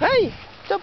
Hey, stop. Então,